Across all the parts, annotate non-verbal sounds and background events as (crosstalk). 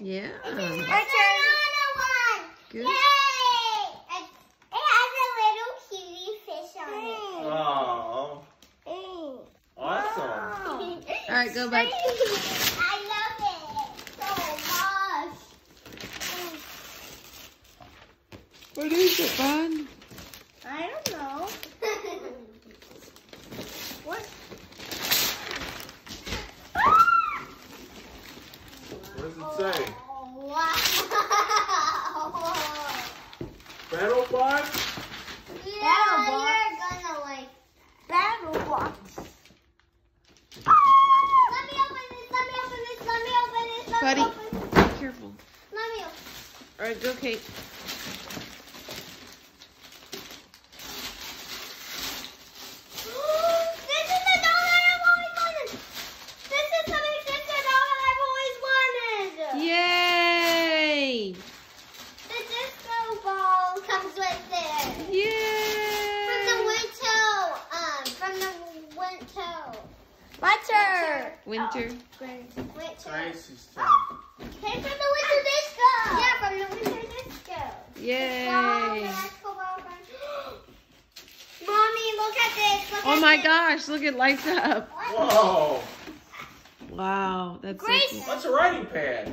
Yeah. My turn. Good. Yay! It, has a little cutie fish on it. Oh, awesome. All right, go back. I love it oh so much. What is it, Bun? I don't know. what? What does it say? Wow. Battle bot? Yeah, you're gonna like battle box. Let me open this. Let me open this. Let me open this. Let Buddy. me open this. Be careful. All right, go, Kate. this is the dog that I've always wanted. This is the big sister dog that I've always wanted. Yay! The disco ball comes with it. From the Yay! winter, um, from the winter. Winter. Winter. Winter. Gracie's turn. Came from the winter disco. Yeah, from the winter disco. Yay! (gasps) Mommy, look at this. Look Oh at my this. gosh, look, it lights up. Whoa, Wow, that's so Grace. cool. that's a writing pad.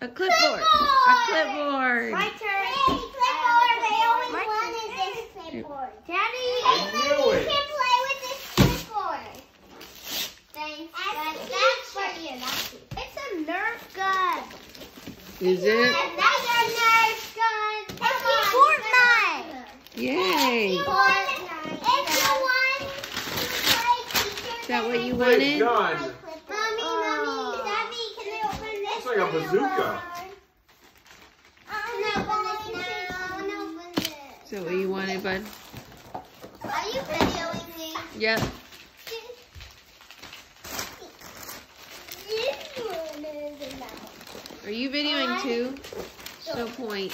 A clipboard. A clipboard. My turn. Hey, clipboard. I always wanted this clipboard. Daddy, I knew it. you can play with this clipboard. Thanks. That's, that's for you. That's it's a Nerf gun. Is it? Another Nerf gun. Fortnite. Yay! Fortnite. If you want, Is that what you Big wanted? gun. Mommy, mommy, daddy, can I open this? Looks like a bazooka. I want to open this now. I want to open this. Is that what you wanted, bud? Are you videoing me? Yep. This one is enough. Are you videoing too? No point.